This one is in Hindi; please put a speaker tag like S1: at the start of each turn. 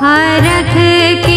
S1: हाँ, रख के